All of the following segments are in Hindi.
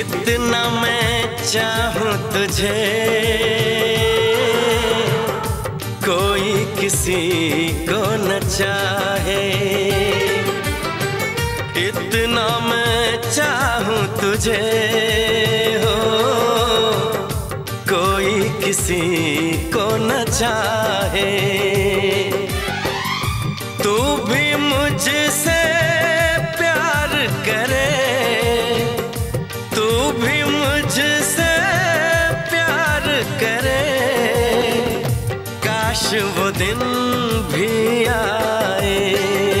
इतना मैं चाहूँ तुझे। कोई किसी को न चाहे। इतना मैं चाहूँ तुझे हो। कोई किसी को न चाहे। तू भी मुझसे काश वो दिन भी आए।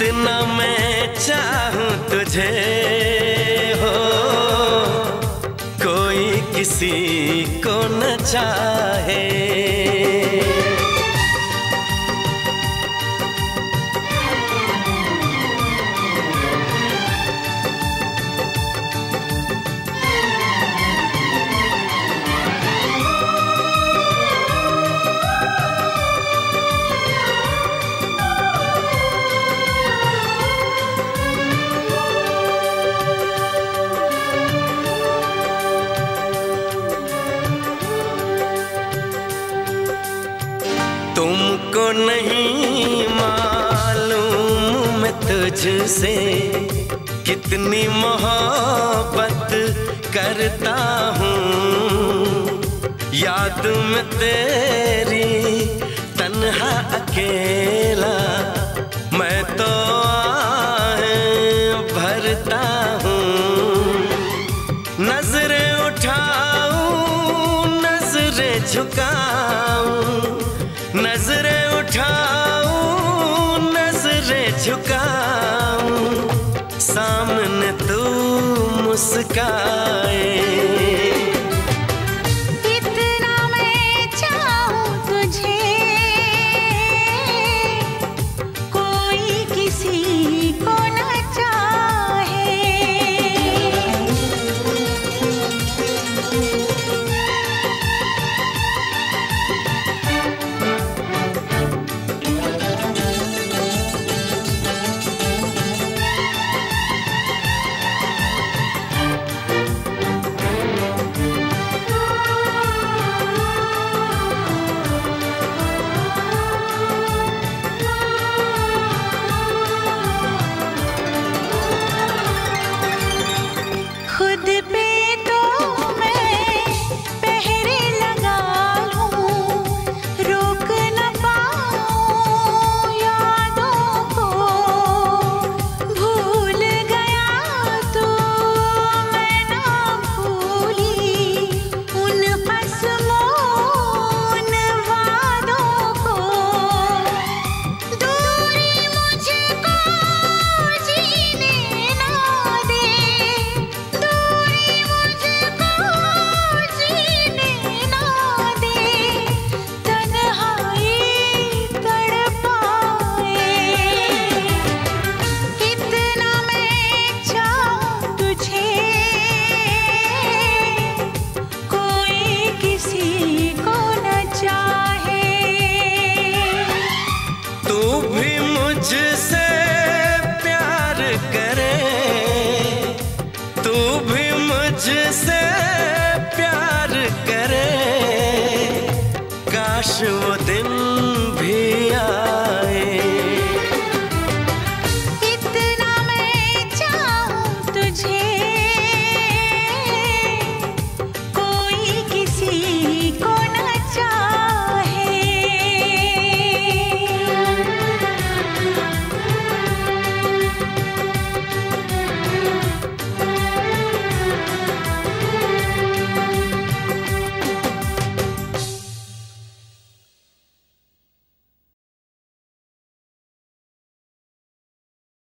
इतना मैं चाहूँ तुझे हो। कोई किसी को न चाहे। तुझसे कितनी मोहब्बत करता हूँ। याद में तेरी तन्हा अकेला मैं तो भरता हूँ। नज़रें उठाऊं, नज़रें झुकाऊं मुस्काए मुझसे